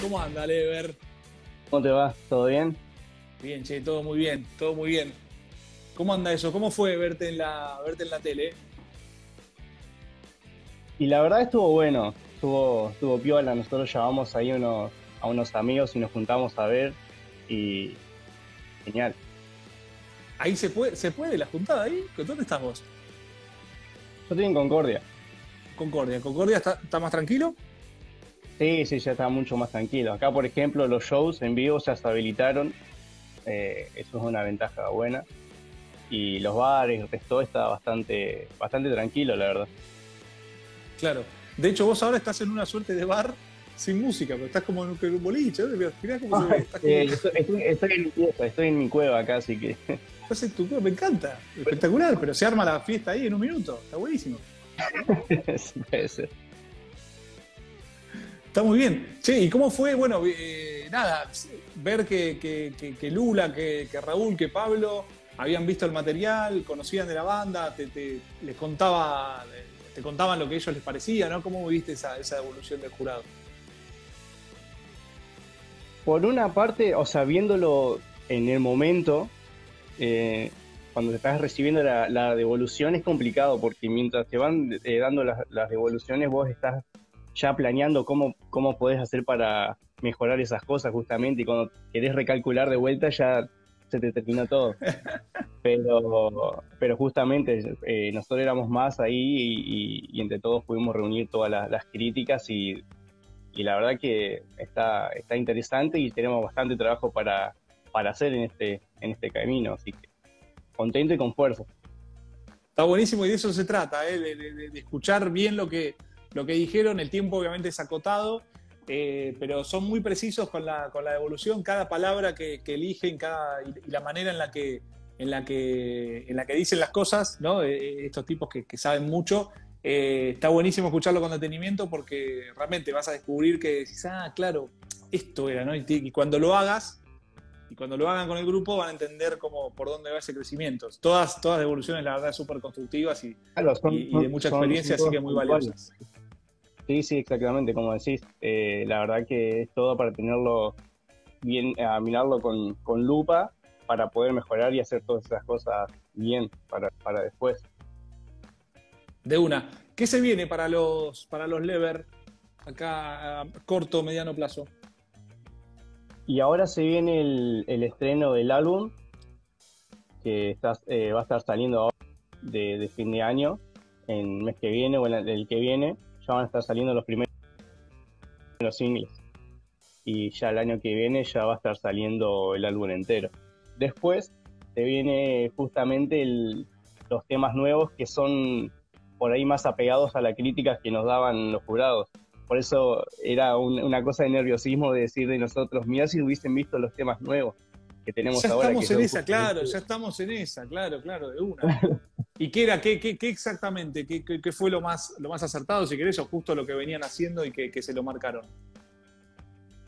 ¿Cómo anda, Lever? ¿Cómo te va? ¿Todo bien? Bien, che, todo muy bien, todo muy bien. ¿Cómo anda eso? ¿Cómo fue verte en la, verte en la tele? Y la verdad estuvo bueno, estuvo, estuvo piola. Nosotros llamamos ahí unos, a unos amigos y nos juntamos a ver y genial. Ahí se puede, se puede la juntada ahí. ¿Dónde estás vos? Yo estoy en Concordia. Concordia. ¿Concordia está, está más tranquilo? Sí, sí, ya está mucho más tranquilo. Acá, por ejemplo, los shows en vivo ya se habilitaron. Eh, eso es una ventaja buena. Y los bares, el resto está bastante, bastante tranquilo, la verdad. Claro. De hecho, vos ahora estás en una suerte de bar sin música, pero estás como en un boliche. Mirá cómo se ve. Estás como- Eh, estoy, estoy- estoy en mi pieza, estoy en mi cueva acá, así que estás en tu cuerpo, me encanta. Espectacular, pero se arma la fiesta ahí en un minuto. Está buenísimo. sí, puede ser. Está muy bien. Che, ¿y cómo fue? Bueno, eh, nada, ver que, que- que- que Lula, que, Raúl, que Pablo habían visto el material, conocían de la banda, te, te- les contaba, te contaban lo que a ellos les parecía, ¿no? ¿Cómo viste esa, esa evolución del jurado? Por una parte, o sea, viéndolo en el momento, eh, cuando estás recibiendo la, la devolución es complicado porque mientras te van eh, dando las, las devoluciones vos estás ya planeando cómo, cómo podés hacer para mejorar esas cosas justamente y cuando querés recalcular de vuelta ya se te terminó todo. Pero, pero justamente eh, nosotros éramos más ahí y, y- y entre todos pudimos reunir todas las, las críticas y, y la verdad que está, está interesante y tenemos bastante trabajo para, para hacer en este, en este camino, así que contento y con fuerza. Está buenísimo y de eso se trata, ¿eh? de, de- de- de escuchar bien lo que, lo que dijeron. El tiempo obviamente es acotado, eh, pero son muy precisos con la, con la devolución. Cada palabra que, que eligen cada, y, la manera en la que, en la que, en la que dicen las cosas, ¿no? Eh, estos tipos que, que saben mucho. eh, está buenísimo escucharlo con detenimiento porque realmente vas a descubrir que decís, ah, claro, esto era, ¿no? Y, y cuando lo hagas, y cuando lo hagan con el grupo van a entender cómo, por dónde va ese crecimiento. Todas, todas devoluciones, la verdad, súper constructivas y, Claro, son- y- y de mucha experiencia, así que muy valiosas. Sí, sí, exactamente, como decís. eh, la verdad que es todo para tenerlo bien, a mirarlo con, con lupa para poder mejorar y hacer todas esas cosas bien para, para después. De una. ¿Qué se viene para los, para los Lever acá a corto, mediano plazo? Y ahora se viene el, estreno del álbum, que está, eh, va a estar saliendo ahora de, fin de año, en el mes que viene o en el, que viene, ya van a estar saliendo los primeros singles. Y ya el año que viene ya va a estar saliendo el álbum entero. Después se viene justamente el- los temas nuevos que son por ahí más apegados a la crítica que nos daban los jurados. Por eso era un- una cosa de nerviosismo de decir de nosotros, mira si hubiesen visto los temas nuevos que tenemos Ya ahora. estamos que en esa, claro, ya estamos en esa, claro, claro, de una. ¿Y qué era? ¿Qué, qué, qué exactamente? ¿Qué, qué- qué fue lo más, lo más acertado, si querés, o justo lo que venían haciendo y que, que se lo marcaron?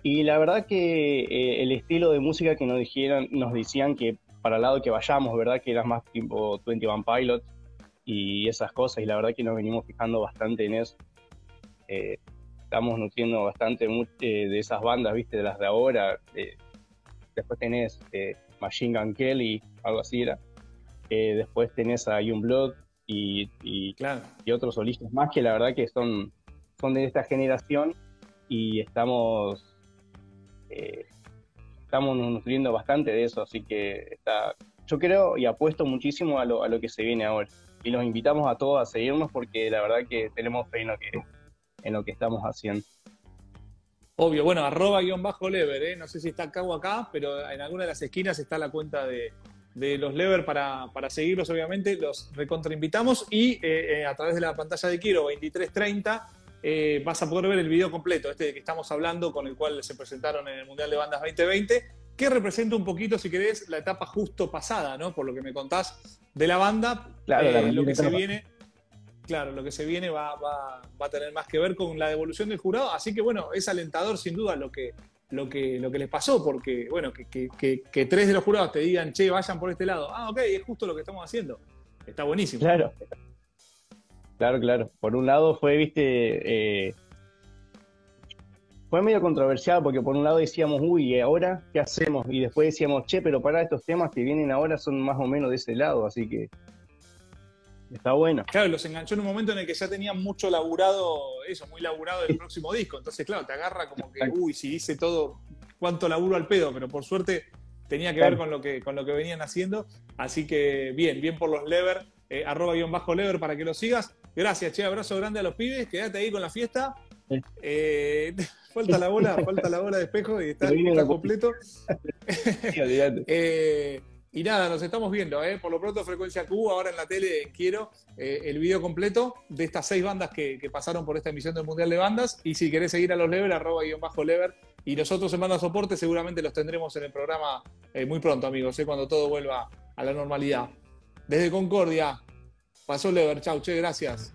Y la verdad que eh, el estilo de música que nos dijeron, nos decían que para el lado que vayamos, ¿verdad? Que era más tipo 21 Pilots y esas cosas, y la verdad que nos venimos fijando bastante en eso. Eh, estamos nutriendo bastante eh, de esas bandas, ¿viste? De las de ahora. eh, después tenés eh, Machine Gun Kelly, algo así era. Después tenés a Youngblood y, y Claro. y otros solistas más que la verdad que son, son de esta generación y estamos estamos nutriendo bastante de eso, así que está, yo creo y apuesto muchísimo a lo, a lo que se viene ahora. Y los invitamos a todos a seguirnos porque la verdad que tenemos fe en lo que, en lo que estamos haciendo. Obvio, bueno, arroba guion bajo lever, ¿eh? no sé si está acá o acá, pero en alguna de las esquinas está la cuenta de, de los lever para, para seguirlos, obviamente, los recontrainvitamos y eh, eh, a través de la pantalla de Quiero 2330 eh, vas a poder ver el video completo, este de que estamos hablando, con el cual se presentaron en el Mundial de Bandas 2020, que representa un poquito, si querés, la etapa justo pasada, ¿no? Por lo que me contás de la banda, Claro, la lo que se viene Claro, lo que se viene va, va- va a tener más que ver con la devolución del jurado, así que bueno, es alentador sin duda lo que, lo que, lo que les pasó, porque bueno, que, que- que- que tres de los jurados te digan, che, vayan por este lado, ah, ok, es justo lo que estamos haciendo, está buenísimo. Claro. Claro, claro. Por un lado fue, viste, eh, fue medio controversial porque por un lado decíamos, uy, ¿y ahora qué hacemos? Y después decíamos, che, pero para estos temas que vienen ahora son más o menos de ese lado, así que está bueno. Claro, los enganchó en un momento en el que ya tenían mucho laburado, eso, muy laburado el próximo disco. Entonces, claro, te agarra como que, uy, si hice todo, cuánto laburo al pedo, pero por suerte tenía que ver con lo que, con lo que venían haciendo. Así que bien, bien por los lever, eh, arroba guion bajo lever para que lo sigas. Gracias, che, abrazo grande a los pibes, quédate ahí con la fiesta. Eh, falta la bola, falta la bola de espejo y está, completo. Eh, y nada, nos estamos viendo, ¿eh? por lo pronto Frecuencia Q, ahora en la tele quiero el video completo de estas seis bandas que, pasaron por esta emisión del Mundial de Bandas. Y si querés seguir a los lever, arroba guion bajo lever. Y nosotros en Banda Soporte seguramente los tendremos en el programa muy pronto, amigos, cuando todo vuelva a la normalidad. Desde Concordia, pasó lever, chau, che, gracias.